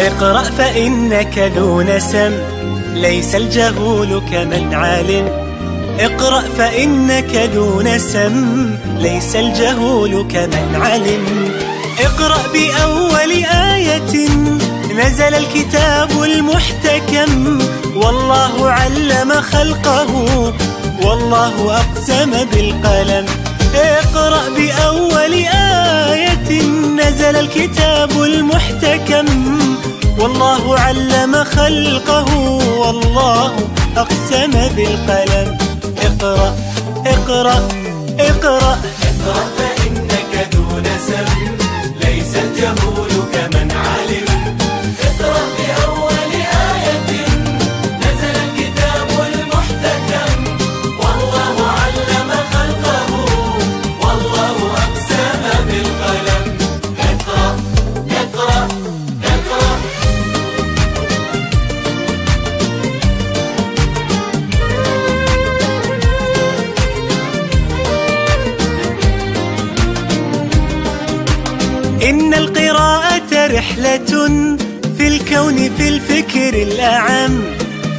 اقرأ فإنك ذو نسم ليس الجهول كمن علم اقرأ فإنك ذو نسم ليس الجهول كمن علم اقرأ بأول آية نزل الكتاب المحتكم. والله علم خلقه والله أقسم بالقلم. اقرأ بأول آية والله علم خلقه والله أقسم بالقلم. اقرأ اقرأ اقرأ اقرأ. إن القراءة رحلة في الكون في الفكر الأعم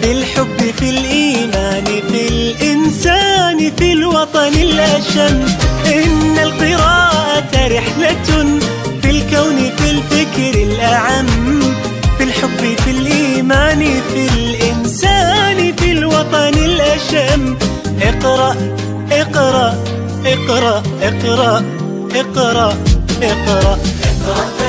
في الحب في الإيمان في الإنسان في الوطن الأشم. إن القراءة رحلة في الكون في الفكر الأعم في الحب في الإيمان في الإنسان في الوطن الأشم. اقرأ اقرأ اقرأ اقرأ اقرأ. اقرأ اقرأ. فإنك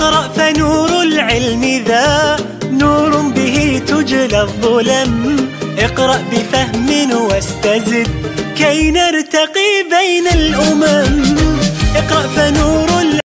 اقرأ فنور العلم ذا نور به تجلى الظلم. اقرأ بفهم واستزد كي نرتقي بين الأمم. اقرأ فنور